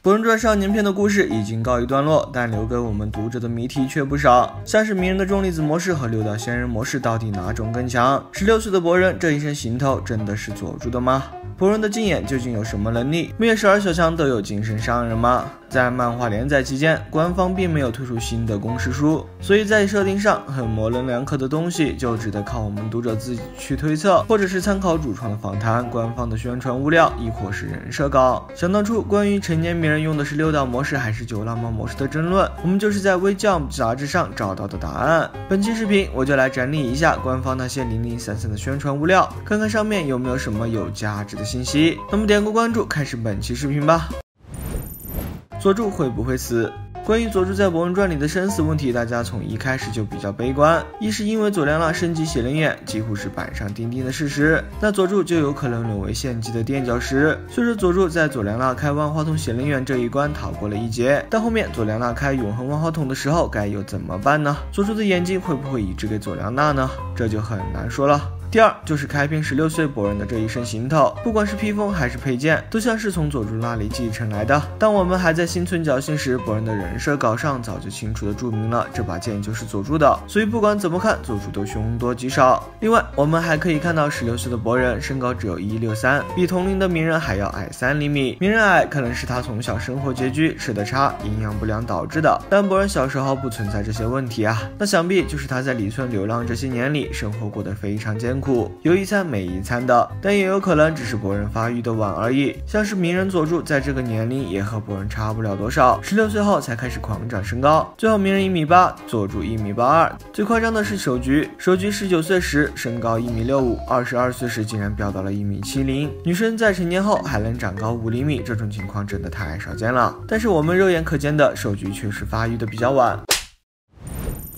《博人传》少年篇的故事已经告一段落，但留给我们读者的谜题却不少，像是鸣人的重粒子模式和六道仙人模式到底哪种更强？十六岁的博人这一身行头真的是佐助的吗？博人的禁眼究竟有什么能力？木叶十二小强都有精神商人吗？在漫画连载期间，官方并没有推出新的公式书，所以在设定上很模棱两可的东西，就只得靠我们读者自己去推测，或者是参考主创的访谈、官方的宣传物料，亦或是人设稿。想当初关于成年鸣人用的是六道模式还是九浪漫模式的争论，我们就是在《微 Jump》杂志上找到的答案。本期视频我就来整理一下官方那些零零散散的宣传物料，看看上面有没有什么有价值的信息。那么点个关注，开始本期视频吧。佐助会不会死？关于佐助在《博人传》里的生死问题，大家从一开始就比较悲观。一是因为佐良娜升级血灵眼几乎是板上钉钉的事实，那佐助就有可能沦为献祭的垫脚石。虽说佐助在佐良娜开万花筒血灵眼这一关逃过了一劫，但后面佐良娜开永恒万花筒的时候，该又怎么办呢？佐助的眼睛会不会移植给佐良娜呢？这就很难说了。第二就是开篇十六岁博人的这一身行头，不管是披风还是佩剑，都像是从佐助那里继承来的。当我们还在心存侥幸时，博人的人设稿上早就清楚的注明了这把剑就是佐助的，所以不管怎么看，佐助都凶多吉少。另外，我们还可以看到十六岁的博人身高只有一六三，比同龄的鸣人还要矮三厘米。鸣人矮可能是他从小生活拮据，吃的差，营养不良导致的，但博人小时候不存在这些问题啊，那想必就是他在里村流浪这些年里生活过得非常艰苦。苦有一餐没一餐的，但也有可能只是博人发育的晚而已。像是鸣人佐助在这个年龄也和博人差不了多少，十六岁后才开始狂长身高。最后鸣人一米八，佐助一米八二。最夸张的是手菊，手菊十九岁时身高一米六五，二十二岁时竟然飙到了一米七零。女生在成年后还能长高五厘米，这种情况真的太少见了。但是我们肉眼可见的手菊确实发育的比较晚。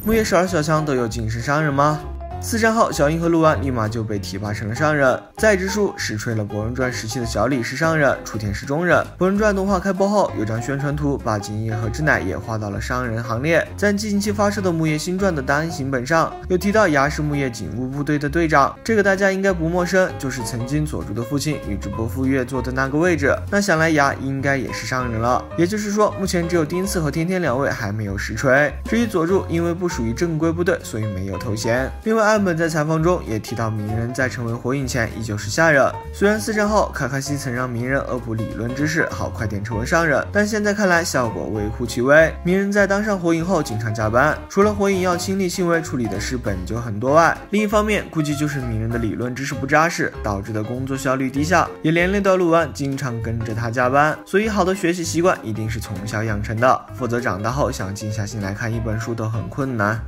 木叶十二小强都有精神商人吗？四战后，小樱和鹿丸立马就被提拔成了上人。在之书实锤了《博人传》时期的小李是上人，雏田是中人。《博人传》动画开播后，有张宣传图把金叶和志乃也画到了上人行列。在近期发售的《木叶新传》的单行本上，有提到牙是木叶警务部队的队长，这个大家应该不陌生，就是曾经佐助的父亲宇智波富岳坐的那个位置。那想来牙应该也是上人了。也就是说，目前只有丁次和天天两位还没有实锤。至于佐助，因为不属于正规部队，所以没有头衔。另外。岸本在采访中也提到，鸣人在成为火影前依旧是下人。虽然四战后卡卡西曾让鸣人恶补理论知识，好快点成为上人，但现在看来效果微乎其微。鸣人在当上火影后经常加班，除了火影要亲力亲为处理的事本就很多外，另一方面估计就是鸣人的理论知识不扎实，导致的工作效率低下，也连累到鹿丸经常跟着他加班。所以好的学习习惯一定是从小养成的，否则长大后想静下心来看一本书都很困难。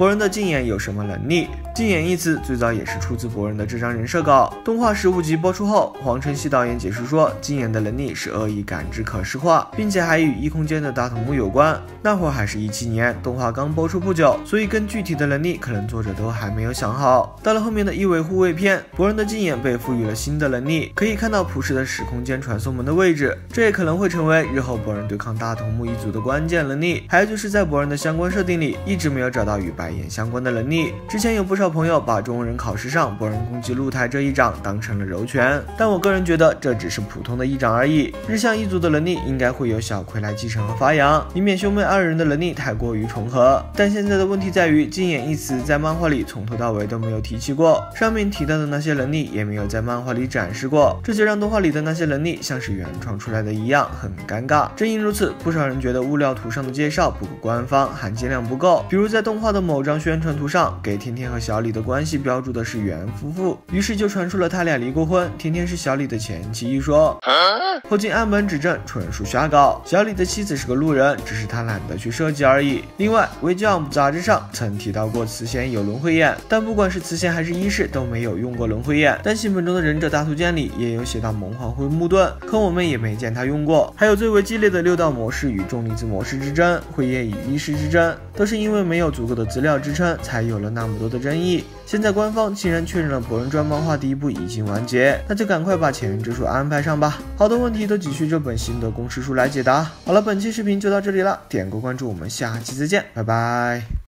博人的禁言有什么能力？禁言一词最早也是出自博人的这张人设稿。动画十五集播出后，黄晨曦导演解释说，禁言的能力是恶意感知可视化，并且还与异空间的大头目有关。那会儿还是一七年，动画刚播出不久，所以更具体的能力可能作者都还没有想好。到了后面的一维护卫篇，博人的禁言被赋予了新的能力，可以看到普世的时空间传送门的位置，这也可能会成为日后博人对抗大头目一族的关键能力。还有就是在博人的相关设定里，一直没有找到与白演相关的能力。之前有不少。朋友把中人考试上博人攻击露台这一掌当成了柔拳，但我个人觉得这只是普通的一掌而已。日向一族的能力应该会由小葵来继承和发扬，以免兄妹二人的能力太过于重合。但现在的问题在于，禁眼一词在漫画里从头到尾都没有提起过，上面提到的那些能力也没有在漫画里展示过，这就让动画里的那些能力像是原创出来的一样，很尴尬。正因如此，不少人觉得物料图上的介绍不够官方，含金量不够。比如在动画的某张宣传图上，给天天和小。李的关系标注的是原夫妇，于是就传出了他俩离过婚，天天是小李的前妻一说。后经岸本指证，纯属瞎搞。小李的妻子是个路人，只是他懒得去设计而已。另外，《微 Jump》杂志上曾提到过慈贤有轮回眼，但不管是慈贤还是伊势都没有用过轮回眼。但新本中的忍者大图鉴里也有写到梦幻灰木盾，可我们也没见他用过。还有最为激烈的六道模式与重离子模式之争，辉夜与伊势之争，都是因为没有足够的资料要支撑，才有了那么多的争议。现在官方竟然确认了《博人传》漫画第一部已经完结，那就赶快把前人之书安排上吧。好多问题都急需这本新的公式书来解答。好了，本期视频就到这里了，点个关注，我们下期再见，拜拜。